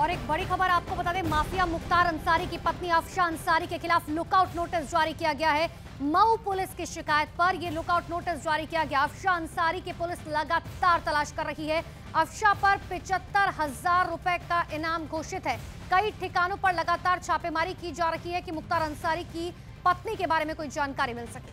और एक बड़ी खबर आपको बता दें, माफिया मुख्तार अंसारी की पत्नी अफशा अंसारी के खिलाफ लुकआउट नोटिस जारी किया गया है। मऊ पुलिस की शिकायत पर यह लुकआउट नोटिस जारी किया गया। अफशा अंसारी की पुलिस लगातार तलाश कर रही है। अफशा पर पिचहत्तर हज़ार रुपए का इनाम घोषित है। कई ठिकानों पर लगातार छापेमारी की जा रही है कि मुख्तार अंसारी की पत्नी के बारे में कोई जानकारी मिल सके।